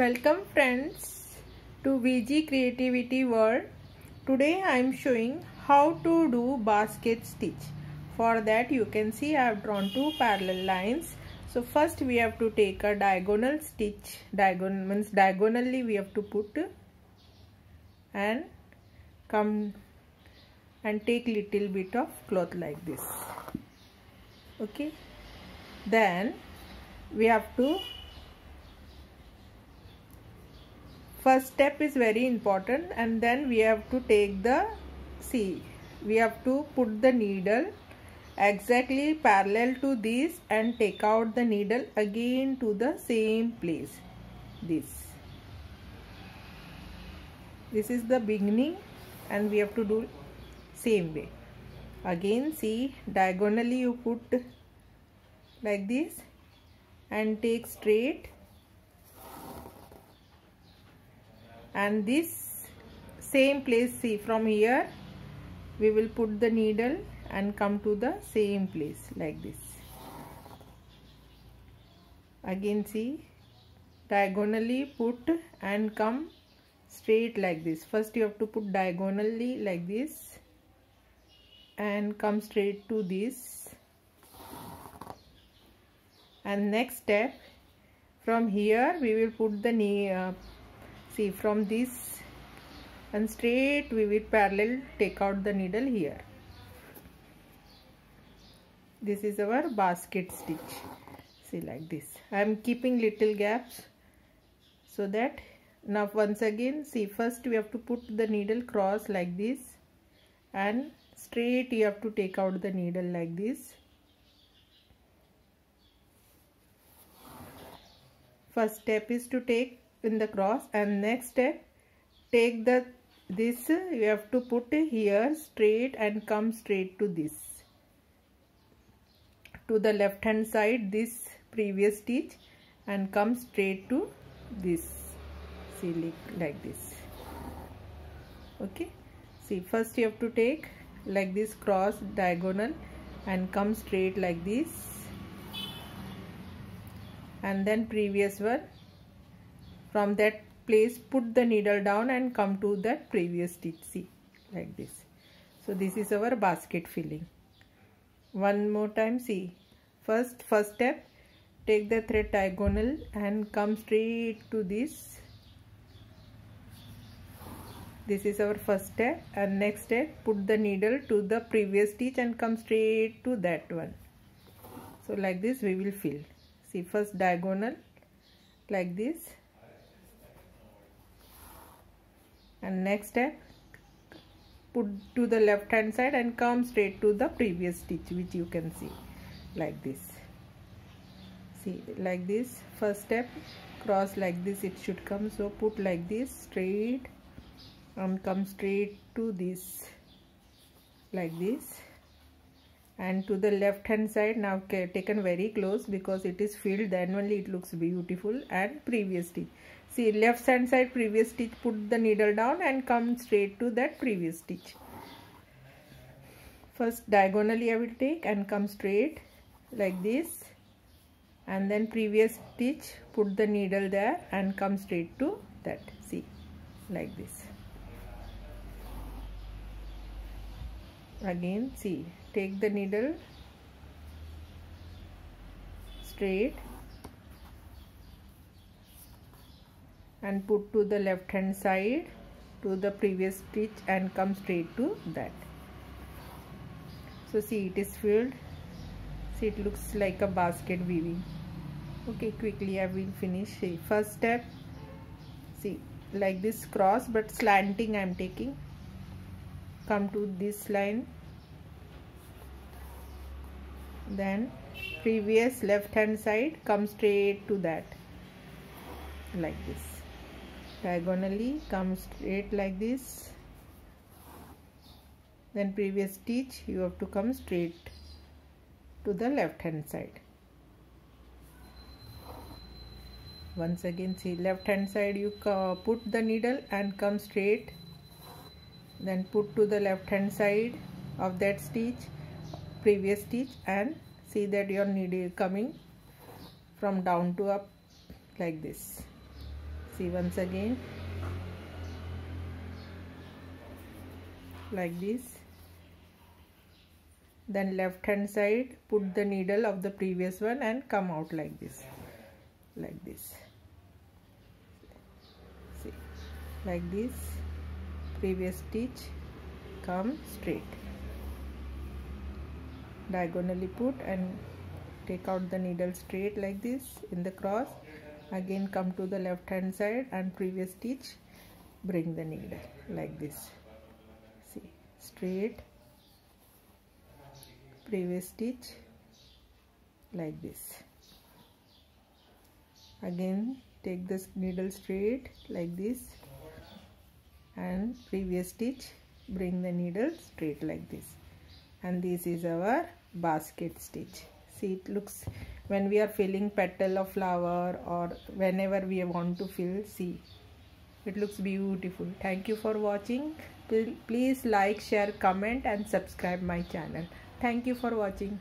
Welcome friends to VG Creativity World. Today I am showing how to do basket stitch. For that you can see I have drawn two parallel lines. So first we have to take a diagonal stitch. Diagonal means diagonally we have to put and come and take little bit of cloth like this. Okay. Then we have to first step is very important and then we have to take the see we have to put the needle exactly parallel to this and take out the needle again to the same place. This. This is the beginning and we have to do same way. Again see diagonally you put like this and take straight and this same place see from here we will put the needle and come to the same place like this. Again see diagonally put and come straight like this. First you have to put diagonally like this and come straight to this. And next step from here we will put the knee uh, see from this and straight we will parallel take out the needle here. This is our basket stitch. See like this. I am keeping little gaps so that now once again see first we have to put the needle cross like this and straight you have to take out the needle like this. First step is to take in the cross and next step take the this you have to put here straight and come straight to this. To the left hand side this previous stitch and come straight to this. See like this. Okay? See first you have to take like this cross diagonal and come straight like this. And then previous one from that place put the needle down and come to that previous stitch see like this. So this is our basket filling. One more time see. First first step take the thread diagonal and come straight to this. This is our first step. And next step put the needle to the previous stitch and come straight to that one. So like this we will fill. See first diagonal like this and next step put to the left hand side and come straight to the previous stitch which you can see like this. See like this first step cross like this it should come. So put like this straight and come straight to this like this. And to the left hand side now taken very close because it is filled then only it looks beautiful and previous stitch see left hand side previous stitch put the needle down and come straight to that previous stitch. First diagonally I will take and come straight like this. And then previous stitch put the needle there and come straight to that. See like this. Again see take the needle straight and put to the left hand side to the previous stitch and come straight to that. So see it is filled. See it looks like a basket weaving. Okay quickly I will finish. First step. See like this cross but slanting I am taking. Come to this line. Then previous left hand side come straight to that. Like this diagonally come straight like this. Then previous stitch you have to come straight to the left hand side. Once again see left hand side you put the needle and come straight. Then put to the left hand side of that stitch previous stitch and see that your needle coming from down to up like this see once again. Like this. Then left hand side put the needle of the previous one and come out like this. Like this. See? Like this. Previous stitch. Come straight. Diagonally put and take out the needle straight like this in the cross again come to the left hand side and previous stitch bring the needle like this. See straight previous stitch like this. Again take this needle straight like this and previous stitch bring the needle straight like this. And this is our basket stitch. See it looks when we are filling petal of flower or whenever we want to fill see it looks beautiful. Thank you for watching. Please like share comment and subscribe my channel. Thank you for watching